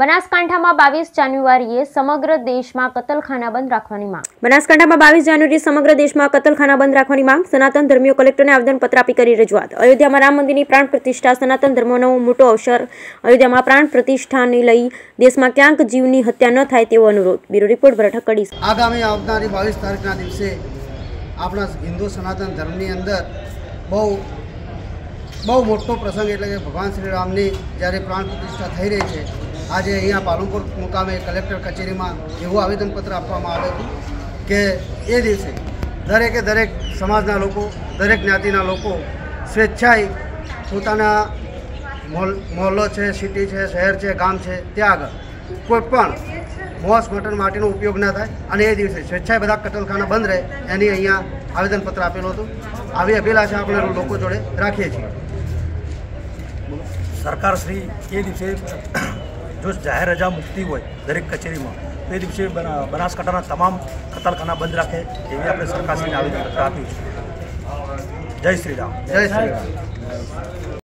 બનાસકાંઠામાં બાવીસ જાન્યુઆરીએ સમગ્ર દેશમાં કતલખાના બંધ રાખવાની માંગ. બનાસકાંઠામાં બાવીસ જાન્યુઆરીએ સમગ્ર દેશમાં કતલખાના બંધ રાખવાની માંગ. સનાતન ધર્મીઓ કલેક્ટરને આવેદનપત્ર આપી કરી રજૂઆત. અયોધ્યામાં રામ મંદિરની પ્રાણ પ્રતિષ્ઠા સનાતન ધર્મનો મોટો અવસર. અયોધ્યામાં પ્રાણ પ્રતિષ્ઠાને લઈ દેશમાં ક્યાંક જીવની હત્યા ન થાય તેવો અનુરોધ. બ્યુરો રિપોર્ટ ભરઠક કડી. આગામી આવનારી બાવીસ તારીખના દિવસે આપણા હિન્દુ સનાતન ધર્મની અંદર બહુ બહુ મોટો પ્રસંગ એટલે કે ભગવાન શ્રી રામની જ્યારે પ્રાણ પ્રતિષ્ઠા થઈ રહી છે આજે અહીંયા પાલનપુર મુકામે કલેક્ટર કચેરીમાં એવું આવેદનપત્ર આપવામાં આવ્યું હતું કે એ દિવસે દરેકે દરેક સમાજના લોકો, દરેક જ્ઞાતિના લોકો સ્વેચ્છાએ પોતાના મોહલ્લો છે, સિટી છે, શહેર છે, ગામ છે, ત્યાં આગળ કોઈપણ મોસ મટન માટેનો ઉપયોગ ના થાય અને એ દિવસે સ્વેચ્છાએ બધા કટલખાના બંધ રહે એની અહીંયા આવેદનપત્ર આપેલું હતું. આવી અભિલાષા આપણે લોકો જોડે રાખીએ છીએ. સરકારશ્રી એ દિવસે જો જાહેર રજા મૂકતી હોય દરેક કચેરીમાં, તો એ દિવસે બના- બનાસકાંઠાના તમામ કતલખાના બંધ રાખે એવી આપણે સરકારશ્રીને આવેદનપત્ર આપ્યું છે. જય શ્રી રામ. જય શ્રી રામ.